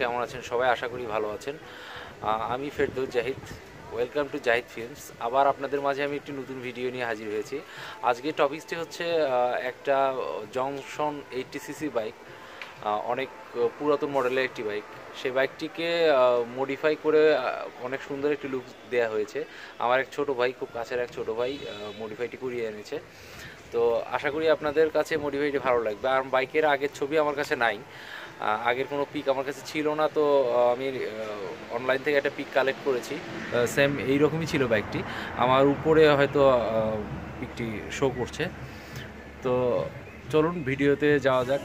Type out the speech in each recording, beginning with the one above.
কেমন আছেন? সবাই আশা করি ভালো আছেন। আমি Ferdous Jahid. Welcome to Jahid films আবার আপনাদের মাঝে আমি একটি নতুন ভিডিও নিয়ে হাজির হয়েছি। আজকে টপিকসটি হচ্ছে একটা জংশন এইটটি সিসি বাইক অনেক পুরাতন মডেলের একটি বাইক সেই বাইকটিকে মডিফাই করে অনেক সুন্দর একটি লুক দেওয়া হয়েছে। আমার এক ছোট ভাই, খুব কাছের এক ছোট ভাই মডিফাইটি করিয়ে এনেছে। তো আশা করি আপনাদের কাছে মডিফাইটি ভালো লাগবে। আর বাইকের আগের ছবি আমার কাছে নাই। আগের কোনো পিক আমার কাছে ছিল না, তো আমি অনলাইন থেকে একটা পিক কালেক্ট করেছি। সেম এইরকমই ছিল বাইকটি আমার উপরে হয়তো পিকটি শো করছে। তো চলুন, ভিডিওতে যাওয়া যাক।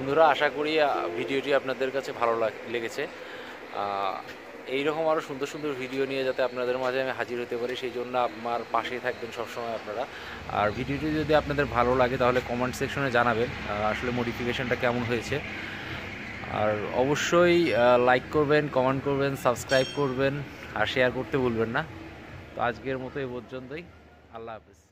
বন্ধুরা আশা করি ভিডিওটি আপনাদের কাছে ভালো লাগ- লেগেছে। আহ, এইরকম আরও সুন্দর সুন্দর ভিডিও নিয়ে যাতে আপনাদের মাঝে আমি হাজির হতে পারি সেই জন্য আমার পাশেই থাকবেন সবসময় আপনারা। আর ভিডিওটি যদি আপনাদের ভালো লাগে তাহলে কমেন্ট সেকশনে জানাবেন আসলে মডিফিকেশনটা কেমন হয়েছে। আর অবশ্যই লাইক করবেন কমেন্ট করবেন সাবস্ক্রাইব করবেন আর শেয়ার করতে ভুলবেন না। তো আজকের মতো এ পর্যন্তই। আল্লাহ হাফেজ।